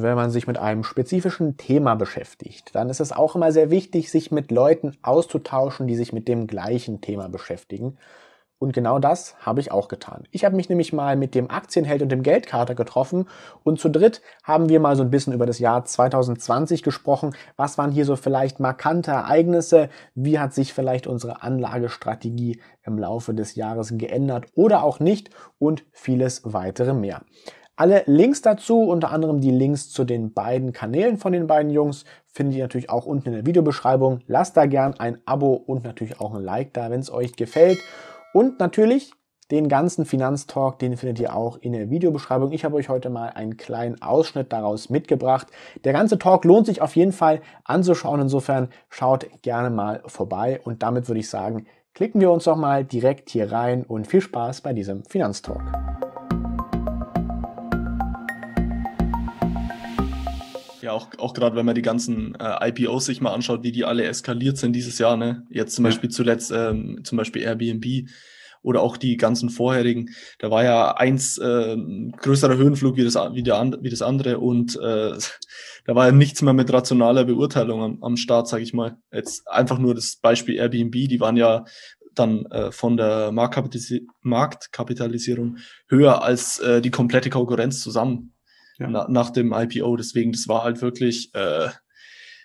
wenn man sich mit einem spezifischen Thema beschäftigt, dann ist es auch immer sehr wichtig, sich mit Leuten auszutauschen, die sich mit dem gleichen Thema beschäftigen. Und genau das habe ich auch getan. Ich habe mich nämlich mal mit dem Aktienheld und dem Geldkater getroffen und zu dritt haben wir mal so ein bisschen über das Jahr 2020 gesprochen. Was waren hier so vielleicht markante Ereignisse? Wie hat sich vielleicht unsere Anlagestrategie im Laufe des Jahres geändert oder auch nicht? Und vieles weitere mehr. Alle Links dazu, unter anderem die Links zu den beiden Kanälen von den beiden Jungs, findet ihr natürlich auch unten in der Videobeschreibung. Lasst da gern ein Abo und natürlich auch ein Like da, wenn es euch gefällt. Und natürlich den ganzen Finanztalk, den findet ihr auch in der Videobeschreibung. Ich habe euch heute mal einen kleinen Ausschnitt daraus mitgebracht. Der ganze Talk lohnt sich auf jeden Fall anzuschauen. Insofern schaut gerne mal vorbei. Und damit würde ich sagen, klicken wir uns doch mal direkt hier rein und viel Spaß bei diesem Finanztalk. Ja, auch, auch gerade wenn man die ganzen äh, IPOs sich mal anschaut, wie die alle eskaliert sind dieses Jahr, ne? Jetzt zum ja. Beispiel zuletzt ähm, zum Beispiel Airbnb oder auch die ganzen vorherigen. Da war ja eins äh, größerer Höhenflug wie das, wie, der, wie das andere und äh, da war ja nichts mehr mit rationaler Beurteilung am, am Start, sage ich mal. Jetzt einfach nur das Beispiel Airbnb, die waren ja dann äh, von der Marktkapitalis Marktkapitalisierung höher als äh, die komplette Konkurrenz zusammen ja. na, nach dem IPO. Deswegen, das war halt wirklich, äh,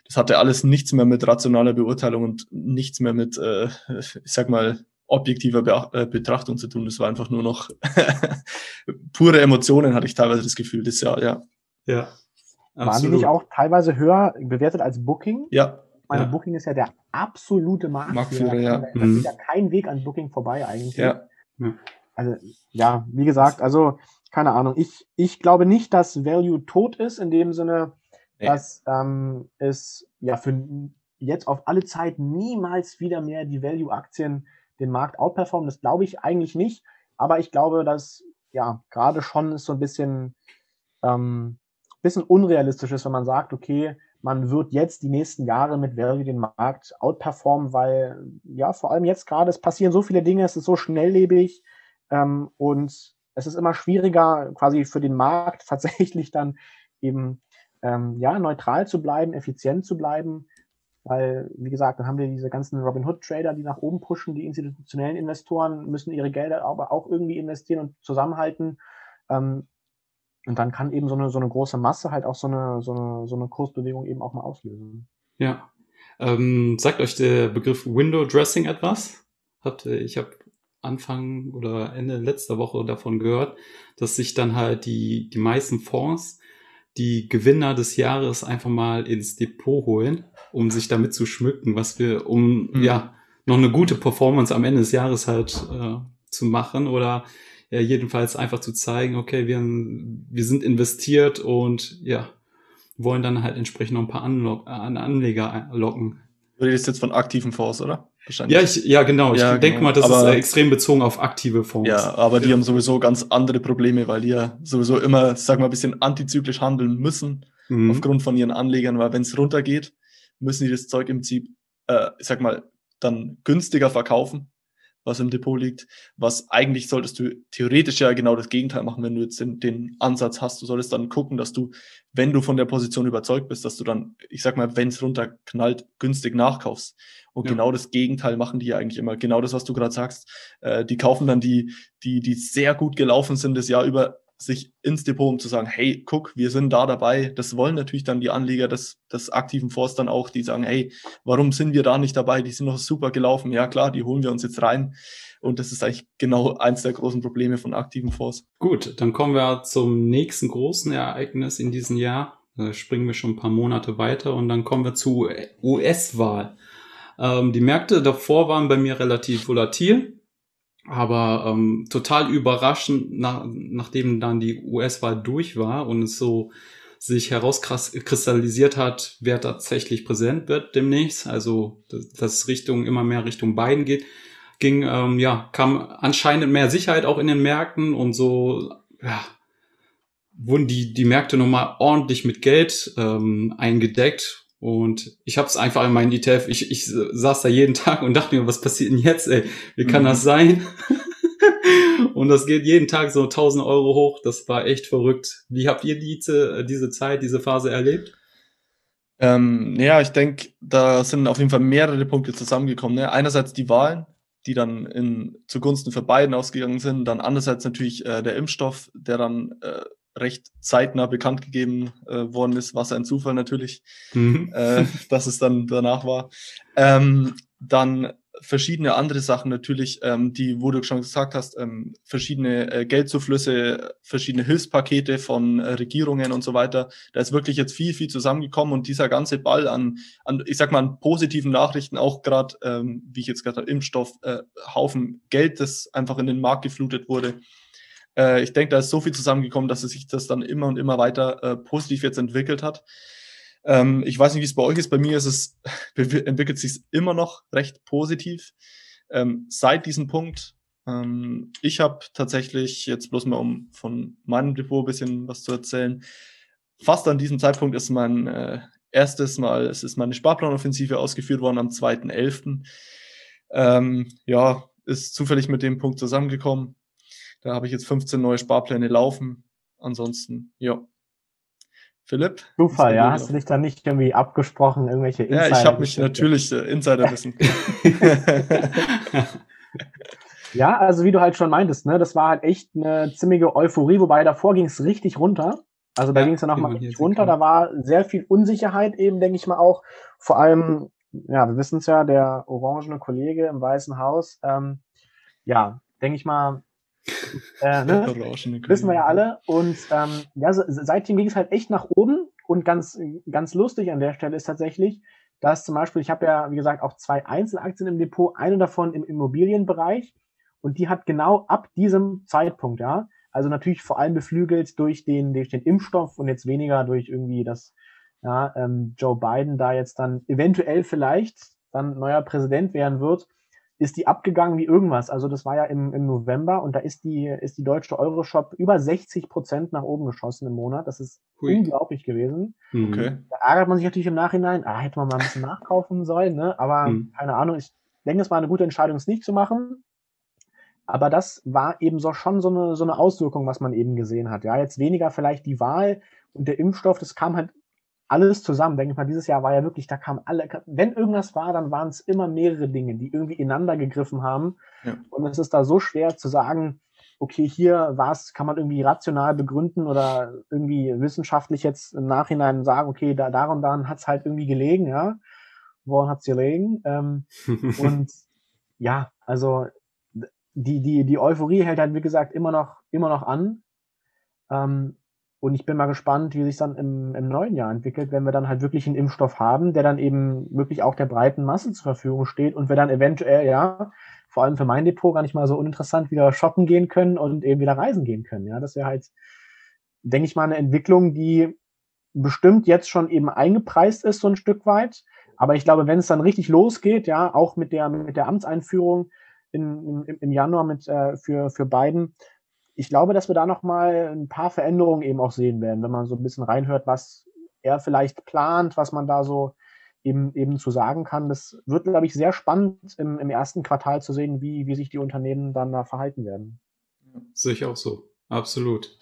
das hatte alles nichts mehr mit rationaler Beurteilung und nichts mehr mit, äh, ich sag mal, objektiver Be äh, Betrachtung zu tun. Das war einfach nur noch pure Emotionen, hatte ich teilweise das Gefühl, das Jahr, ja. Ja. Absolut. Waren die nicht auch teilweise höher bewertet als Booking? Ja. Meine ja. Booking ist ja der absolute Marktführer. Marktführer ja. Da mhm. ja kein Weg an Booking vorbei eigentlich. Ja. Also, ja, wie gesagt, also keine Ahnung. Ich, ich glaube nicht, dass Value tot ist, in dem Sinne, nee. dass ähm, es ja für jetzt auf alle Zeit niemals wieder mehr die Value-Aktien den Markt outperformen. Das glaube ich eigentlich nicht. Aber ich glaube, dass ja gerade schon ist so ein bisschen, ähm, bisschen unrealistisch ist, wenn man sagt, okay, man wird jetzt die nächsten Jahre mit Value den Markt outperformen, weil ja vor allem jetzt gerade es passieren so viele Dinge, es ist so schnelllebig ähm, und es ist immer schwieriger, quasi für den Markt tatsächlich dann eben ähm, ja, neutral zu bleiben, effizient zu bleiben. Weil, wie gesagt, dann haben wir diese ganzen Robinhood-Trader, die nach oben pushen, die institutionellen Investoren müssen ihre Gelder aber auch irgendwie investieren und zusammenhalten. Ähm, und dann kann eben so eine, so eine große Masse halt auch so eine, so eine, so eine Kursbewegung eben auch mal auslösen. Ja. Ähm, sagt euch der Begriff Window Dressing etwas? Habt, ich habe Anfang oder Ende letzter Woche davon gehört, dass sich dann halt die, die meisten Fonds die Gewinner des Jahres einfach mal ins Depot holen, um sich damit zu schmücken, was wir, um mhm. ja noch eine gute Performance am Ende des Jahres halt äh, zu machen oder ja, jedenfalls einfach zu zeigen, okay, wir, wir sind investiert und ja, wollen dann halt entsprechend noch ein paar Anlo Anleger locken. Du redest jetzt von aktiven Fonds, oder? Ja, ich, ja, genau. Ich ja, denke genau. mal, das aber, ist äh, extrem bezogen auf aktive Fonds. Ja, aber die haben sowieso ganz andere Probleme, weil die ja sowieso immer, sag mal, ein bisschen antizyklisch handeln müssen, mhm. aufgrund von ihren Anlegern, weil wenn es runtergeht, müssen die das Zeug im Prinzip, äh, ich sag mal, dann günstiger verkaufen, was im Depot liegt, was eigentlich solltest du theoretisch ja genau das Gegenteil machen, wenn du jetzt den, den Ansatz hast. Du solltest dann gucken, dass du, wenn du von der Position überzeugt bist, dass du dann, ich sag mal, wenn es runterknallt, günstig nachkaufst. Und ja. genau das Gegenteil machen die ja eigentlich immer. Genau das, was du gerade sagst. Äh, die kaufen dann die, die, die sehr gut gelaufen sind das Jahr über sich ins Depot, um zu sagen, hey, guck, wir sind da dabei. Das wollen natürlich dann die Anleger des, des aktiven Fonds dann auch, die sagen, hey, warum sind wir da nicht dabei? Die sind noch super gelaufen. Ja, klar, die holen wir uns jetzt rein. Und das ist eigentlich genau eins der großen Probleme von aktiven Fonds. Gut, dann kommen wir zum nächsten großen Ereignis in diesem Jahr. Da springen wir schon ein paar Monate weiter und dann kommen wir zu US-Wahl. Ähm, die Märkte davor waren bei mir relativ volatil aber ähm, total überraschend, nach, nachdem dann die US-Wahl durch war und es so sich herauskristallisiert hat, wer tatsächlich präsent wird demnächst, also dass, dass Richtung immer mehr Richtung Biden geht, ging, ähm, ja, kam anscheinend mehr Sicherheit auch in den Märkten und so, ja, wurden die, die Märkte nochmal ordentlich mit Geld ähm, eingedeckt und ich habe es einfach in meinen ETF, ich, ich saß da jeden Tag und dachte mir, was passiert denn jetzt, ey? Wie kann mhm. das sein? Und das geht jeden Tag so 1000 Euro hoch. Das war echt verrückt. Wie habt ihr diese, diese Zeit, diese Phase erlebt? Ähm, ja, ich denke, da sind auf jeden Fall mehrere Punkte zusammengekommen. Ne? Einerseits die Wahlen, die dann in, zugunsten für beiden ausgegangen sind. Dann andererseits natürlich äh, der Impfstoff, der dann äh, recht zeitnah bekannt gegeben äh, worden ist, was ein Zufall natürlich, mhm. äh, dass es dann danach war. Ähm, dann verschiedene andere Sachen natürlich, ähm, die, wo du schon gesagt hast, ähm, verschiedene äh, Geldzuflüsse, verschiedene Hilfspakete von äh, Regierungen und so weiter. Da ist wirklich jetzt viel, viel zusammengekommen und dieser ganze Ball an, an ich sag mal, an positiven Nachrichten, auch gerade, ähm, wie ich jetzt gerade Impfstoff, äh, Haufen Geld, das einfach in den Markt geflutet wurde. Äh, ich denke, da ist so viel zusammengekommen, dass es sich das dann immer und immer weiter äh, positiv jetzt entwickelt hat. Ähm, ich weiß nicht, wie es bei euch ist. Bei mir ist es, entwickelt sich immer noch recht positiv. Ähm, seit diesem Punkt. Ähm, ich habe tatsächlich jetzt bloß mal, um von meinem Depot ein bisschen was zu erzählen. Fast an diesem Zeitpunkt ist mein äh, erstes Mal, es ist meine Sparplanoffensive ausgeführt worden am 2.11. Ähm, ja, ist zufällig mit dem Punkt zusammengekommen. Da habe ich jetzt 15 neue Sparpläne laufen. Ansonsten, ja, Philipp? Zufall, ja. Hast du dich da nicht irgendwie abgesprochen, irgendwelche Insider? Ja, ich habe mich natürlich äh, Insiderwissen. ja, also wie du halt schon meintest, ne, das war halt echt eine ziemliche Euphorie, wobei davor ging es richtig runter. Also da ja, ging es ja nochmal richtig runter. Da war sehr viel Unsicherheit eben, denke ich mal auch. Vor allem, ja, wir wissen es ja, der orangene Kollege im Weißen Haus, ähm, ja, denke ich mal, äh, ne? Wissen wir ja alle. Und ähm, ja, seitdem ging es halt echt nach oben. Und ganz, ganz lustig an der Stelle ist tatsächlich, dass zum Beispiel, ich habe ja, wie gesagt, auch zwei Einzelaktien im Depot, eine davon im Immobilienbereich. Und die hat genau ab diesem Zeitpunkt, ja, also natürlich vor allem beflügelt durch den, durch den Impfstoff und jetzt weniger durch irgendwie das, ja, ähm, Joe Biden da jetzt dann eventuell vielleicht dann neuer Präsident werden wird, ist die abgegangen wie irgendwas. Also das war ja im, im November und da ist die, ist die deutsche Euroshop über 60 Prozent nach oben geschossen im Monat. Das ist Hui. unglaublich gewesen. Mhm. Okay. Da ärgert man sich natürlich im Nachhinein, ah, hätte man mal ein bisschen nachkaufen sollen, ne? Aber mhm. keine Ahnung, ich denke, es war eine gute Entscheidung, es nicht zu machen. Aber das war eben so schon so eine, so eine Auswirkung, was man eben gesehen hat. Ja, jetzt weniger vielleicht die Wahl und der Impfstoff, das kam halt alles zusammen. Denke ich mal, dieses Jahr war ja wirklich, da kam alle, wenn irgendwas war, dann waren es immer mehrere Dinge, die irgendwie ineinander gegriffen haben. Ja. Und es ist da so schwer zu sagen, okay, hier war es, kann man irgendwie rational begründen oder irgendwie wissenschaftlich jetzt im Nachhinein sagen, okay, da, daran, daran hat es halt irgendwie gelegen, ja. Woran hat es gelegen? Ähm, und ja, also die, die, die Euphorie hält halt, wie gesagt, immer noch, immer noch an. Ähm, und ich bin mal gespannt, wie sich dann im, im neuen Jahr entwickelt, wenn wir dann halt wirklich einen Impfstoff haben, der dann eben wirklich auch der breiten Masse zur Verfügung steht und wir dann eventuell, ja, vor allem für mein Depot gar nicht mal so uninteressant wieder shoppen gehen können und eben wieder reisen gehen können. Ja, das wäre halt, denke ich mal, eine Entwicklung, die bestimmt jetzt schon eben eingepreist ist, so ein Stück weit. Aber ich glaube, wenn es dann richtig losgeht, ja, auch mit der, mit der Amtseinführung in, im, im Januar mit, äh, für, für Biden, ich glaube, dass wir da noch mal ein paar Veränderungen eben auch sehen werden, wenn man so ein bisschen reinhört, was er vielleicht plant, was man da so eben, eben zu sagen kann. Das wird, glaube ich, sehr spannend im, im ersten Quartal zu sehen, wie, wie sich die Unternehmen dann da verhalten werden. Sehe ich auch so. Absolut.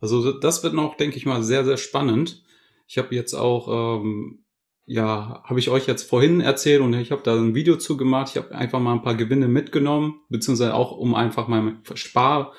Also das wird noch, denke ich mal, sehr, sehr spannend. Ich habe jetzt auch, ähm, ja, habe ich euch jetzt vorhin erzählt und ich habe da ein Video zu gemacht. Ich habe einfach mal ein paar Gewinne mitgenommen, beziehungsweise auch um einfach mal Spar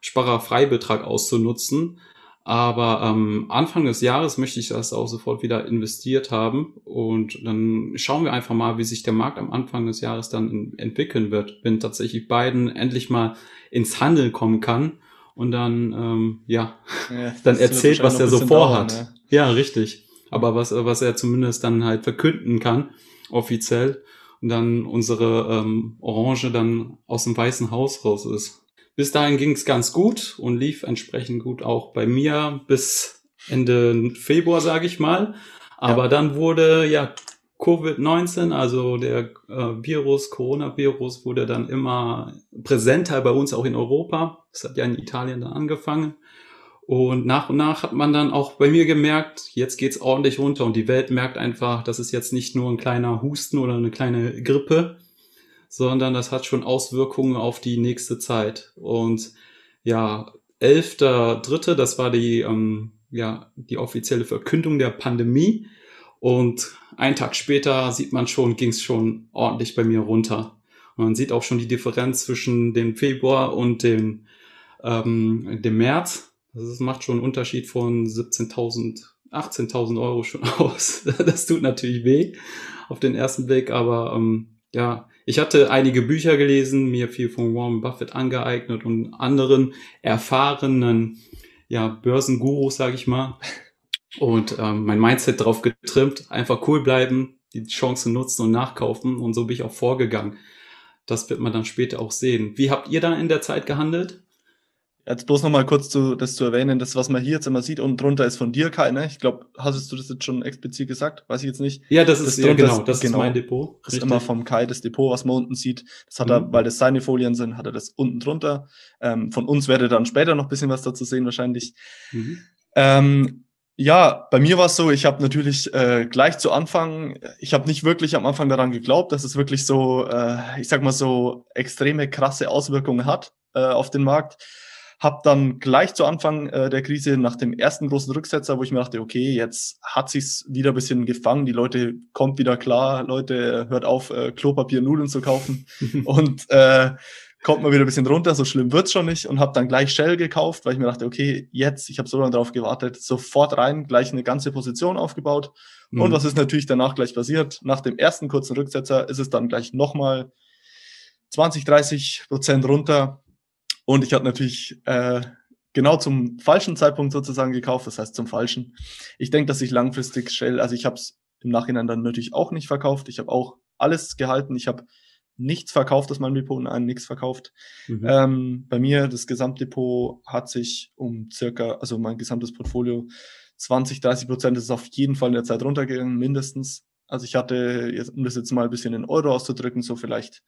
Sparerfreibetrag auszunutzen. Aber ähm, Anfang des Jahres möchte ich das auch sofort wieder investiert haben. Und dann schauen wir einfach mal, wie sich der Markt am Anfang des Jahres dann entwickeln wird, wenn tatsächlich Biden endlich mal ins Handeln kommen kann und dann, ähm, ja, ja dann erzählt, was er so vorhat. Dauern, ne? Ja, richtig. Aber was, was er zumindest dann halt verkünden kann, offiziell. Und dann unsere ähm, Orange dann aus dem Weißen Haus raus ist. Bis dahin ging es ganz gut und lief entsprechend gut auch bei mir bis Ende Februar, sage ich mal. Aber ja. dann wurde ja Covid-19, also der äh, Virus, Coronavirus, wurde dann immer präsenter bei uns auch in Europa. Das hat ja in Italien dann angefangen. Und nach und nach hat man dann auch bei mir gemerkt, jetzt geht's ordentlich runter und die Welt merkt einfach, das ist jetzt nicht nur ein kleiner Husten oder eine kleine Grippe, sondern das hat schon Auswirkungen auf die nächste Zeit. Und ja, 11.3., das war die, ähm, ja, die offizielle Verkündung der Pandemie. Und einen Tag später sieht man schon, ging es schon ordentlich bei mir runter. Und man sieht auch schon die Differenz zwischen dem Februar und dem, ähm, dem März. Das macht schon einen Unterschied von 17.000, 18.000 Euro schon aus. Das tut natürlich weh auf den ersten Blick, aber ähm, ja, ich hatte einige Bücher gelesen, mir viel von Warren Buffett angeeignet und anderen erfahrenen ja, Börsengurus, sage ich mal. Und ähm, mein Mindset drauf getrimmt, einfach cool bleiben, die Chance nutzen und nachkaufen. Und so bin ich auch vorgegangen. Das wird man dann später auch sehen. Wie habt ihr dann in der Zeit gehandelt? Jetzt bloß noch mal kurz zu, das zu erwähnen, das, was man hier jetzt immer sieht, und drunter ist von dir, Kai, ne? Ich glaube, hast du das jetzt schon explizit gesagt? Weiß ich jetzt nicht. Ja, das, das ist, ja, genau, das genau, ist mein Depot. Das ist immer vom Kai, das Depot, was man unten sieht. Das hat mhm. er, weil das seine Folien sind, hat er das unten drunter. Ähm, von uns werde dann später noch bisschen was dazu sehen, wahrscheinlich. Mhm. Ähm, ja, bei mir war es so, ich habe natürlich äh, gleich zu Anfang, ich habe nicht wirklich am Anfang daran geglaubt, dass es wirklich so, äh, ich sag mal so, extreme krasse Auswirkungen hat äh, auf den Markt. Hab dann gleich zu Anfang äh, der Krise nach dem ersten großen Rücksetzer, wo ich mir dachte, okay, jetzt hat sich's wieder ein bisschen gefangen, die Leute kommt wieder klar, Leute hört auf, äh, Klopapier, Nudeln zu kaufen und äh, kommt mal wieder ein bisschen runter, so schlimm wird's schon nicht und habe dann gleich Shell gekauft, weil ich mir dachte, okay, jetzt, ich habe so lange drauf gewartet, sofort rein, gleich eine ganze Position aufgebaut. Mhm. Und was ist natürlich danach gleich passiert? Nach dem ersten kurzen Rücksetzer ist es dann gleich nochmal 20, 30 Prozent runter und ich hatte natürlich äh, genau zum falschen Zeitpunkt sozusagen gekauft, das heißt zum falschen. Ich denke, dass ich langfristig Shell, also ich habe es im Nachhinein dann natürlich auch nicht verkauft. Ich habe auch alles gehalten. Ich habe nichts verkauft aus meinem Depot und einen nichts verkauft. Mhm. Ähm, bei mir, das Gesamtdepot hat sich um circa, also mein gesamtes Portfolio, 20, 30 Prozent ist auf jeden Fall in der Zeit runtergegangen, mindestens. Also ich hatte, um das jetzt mal ein bisschen in Euro auszudrücken, so vielleicht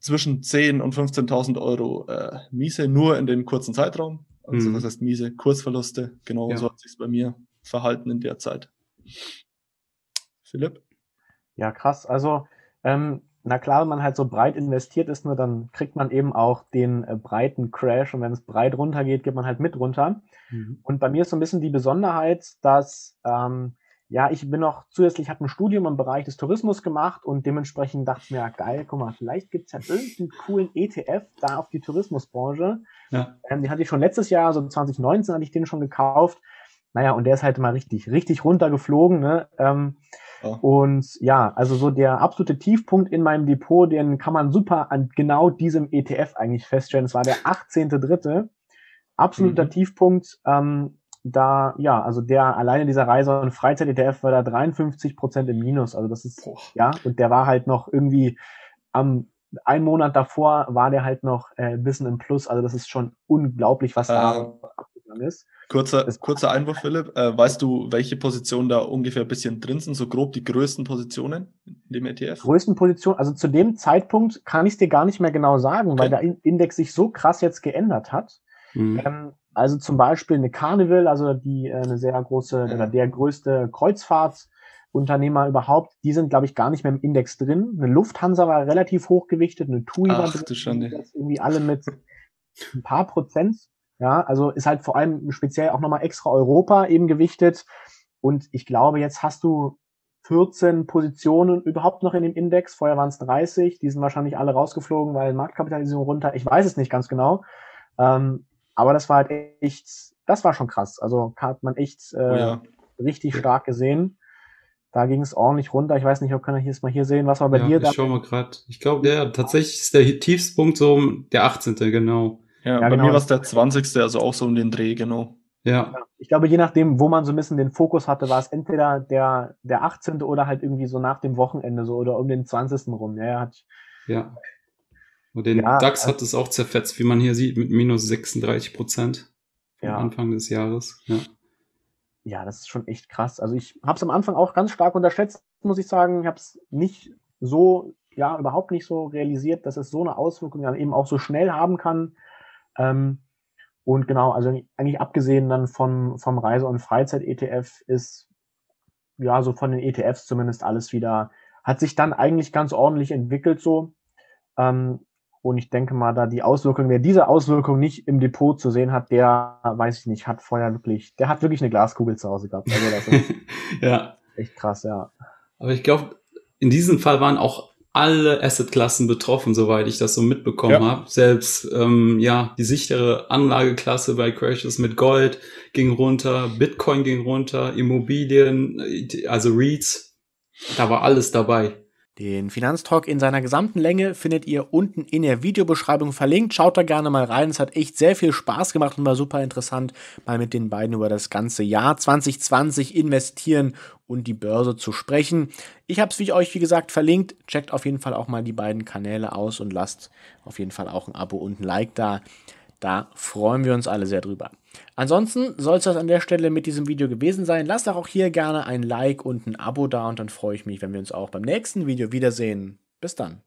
zwischen 10 und 15.000 Euro äh, Miese, nur in dem kurzen Zeitraum. Also mhm. was heißt Miese? Kursverluste. Genau ja. so hat sich bei mir verhalten in der Zeit. Philipp? Ja, krass. Also, ähm, na klar, wenn man halt so breit investiert ist, nur dann kriegt man eben auch den äh, breiten Crash und wenn es breit runtergeht, geht man halt mit runter. Mhm. Und bei mir ist so ein bisschen die Besonderheit, dass ähm, ja, ich bin noch zusätzlich, habe ein Studium im Bereich des Tourismus gemacht und dementsprechend dachte ich mir, geil, guck mal, vielleicht gibt's ja irgendeinen coolen ETF da auf die Tourismusbranche. Ja. Ähm, den hatte ich schon letztes Jahr, so 2019 hatte ich den schon gekauft. Naja, und der ist halt mal richtig, richtig runtergeflogen. Ne? Ähm, oh. Und ja, also so der absolute Tiefpunkt in meinem Depot, den kann man super an genau diesem ETF eigentlich feststellen. Es war der 18.3. Absoluter mhm. Tiefpunkt. Ähm, da, ja, also der alleine dieser Reise- und Freizeit-ETF war da 53 Prozent im Minus. Also das ist, Boah. ja, und der war halt noch irgendwie am ein Monat davor war der halt noch äh, ein bisschen im Plus. Also das ist schon unglaublich, was da äh, abgegangen ist. Kurzer, kurzer Einwurf, Philipp. Äh, weißt du, welche Positionen da ungefähr ein bisschen drin sind? So grob die größten Positionen in dem ETF? Größten Positionen, also zu dem Zeitpunkt kann ich es dir gar nicht mehr genau sagen, okay. weil der Index sich so krass jetzt geändert hat. Mhm. Ähm, also zum Beispiel eine Carnival, also die äh, eine sehr große ja. oder der größte Kreuzfahrtunternehmer überhaupt, die sind, glaube ich, gar nicht mehr im Index drin. Eine Lufthansa war relativ hochgewichtet, eine TUI Ach, war drin, irgendwie alle mit ein paar Prozent. Ja, also ist halt vor allem speziell auch nochmal extra Europa eben gewichtet. Und ich glaube, jetzt hast du 14 Positionen überhaupt noch in dem Index. Vorher waren es 30. Die sind wahrscheinlich alle rausgeflogen, weil Marktkapitalisierung runter. Ich weiß es nicht ganz genau. Ähm, aber das war halt echt, das war schon krass. Also hat man echt äh, oh ja. richtig stark gesehen. Da ging es ordentlich runter. Ich weiß nicht, ob kann ich jetzt mal hier sehen, was war bei ja, dir ich da? Schau mal gerade. Ich glaube, der tatsächlich ist der Tiefspunkt so der 18. genau. Ja, ja bei genau. mir war es der 20. also auch so um den Dreh, genau. Ja. Ich glaube, je nachdem, wo man so ein bisschen den Fokus hatte, war es entweder der, der 18. oder halt irgendwie so nach dem Wochenende so oder um den 20. rum. Ja, hat, ja. Und den ja, DAX also, hat es auch zerfetzt, wie man hier sieht, mit minus 36 Prozent ja. Anfang des Jahres. Ja. ja, das ist schon echt krass. Also ich habe es am Anfang auch ganz stark unterschätzt, muss ich sagen. Ich habe es nicht so, ja, überhaupt nicht so realisiert, dass es so eine Auswirkung dann eben auch so schnell haben kann. Ähm, und genau, also eigentlich abgesehen dann vom, vom Reise- und Freizeit-ETF ist ja so von den ETFs zumindest alles wieder hat sich dann eigentlich ganz ordentlich entwickelt so. Ähm, und ich denke mal, da die Auswirkung, wer diese Auswirkung nicht im Depot zu sehen hat, der, weiß ich nicht, hat vorher wirklich, der hat wirklich eine Glaskugel zu Hause gehabt. Also das ist ja. echt krass, ja. Aber ich glaube, in diesem Fall waren auch alle Assetklassen betroffen, soweit ich das so mitbekommen ja. habe. Selbst ähm, ja die sichere Anlageklasse bei Crashes mit Gold ging runter, Bitcoin ging runter, Immobilien, also REITs, da war alles dabei. Den Finanztalk in seiner gesamten Länge findet ihr unten in der Videobeschreibung verlinkt. Schaut da gerne mal rein. Es hat echt sehr viel Spaß gemacht und war super interessant, mal mit den beiden über das ganze Jahr 2020 investieren und die Börse zu sprechen. Ich habe es wie euch, wie gesagt, verlinkt. Checkt auf jeden Fall auch mal die beiden Kanäle aus und lasst auf jeden Fall auch ein Abo und ein Like da. Da freuen wir uns alle sehr drüber. Ansonsten soll es das an der Stelle mit diesem Video gewesen sein. Lasst auch hier gerne ein Like und ein Abo da und dann freue ich mich, wenn wir uns auch beim nächsten Video wiedersehen. Bis dann.